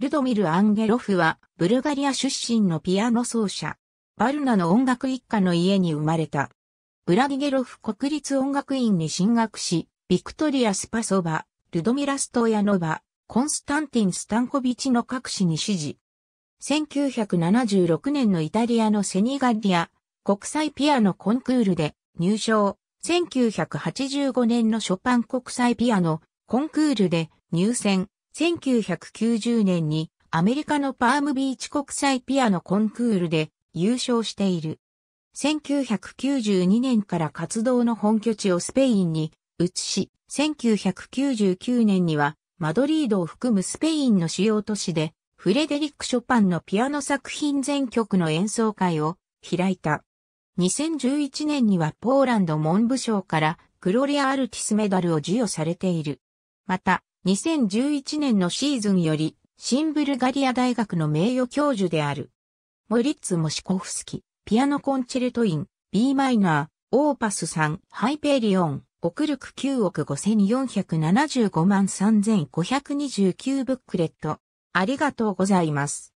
ルドミル・アンゲロフは、ブルガリア出身のピアノ奏者。バルナの音楽一家の家に生まれた。ブラディゲロフ国立音楽院に進学し、ビクトリア・スパソバ、ルドミラ・ストヤノバ、コンスタンティン・スタンコビチの各氏に指示。1976年のイタリアのセニガリア国際ピアノコンクールで入賞。1985年のショパン国際ピアノコンクールで入選。1990年にアメリカのパームビーチ国際ピアノコンクールで優勝している。1992年から活動の本拠地をスペインに移し、1999年にはマドリードを含むスペインの主要都市でフレデリック・ショパンのピアノ作品全曲の演奏会を開いた。2011年にはポーランド文部省からグロリア・アルティスメダルを授与されている。また、2011年のシーズンより、シンブルガリア大学の名誉教授である。モリッツ・モシコフスキ、ピアノコンチェルトイン、B マイナー、オーパス3、ハイペリオン、オクルク9億5475万3529ブックレット。ありがとうございます。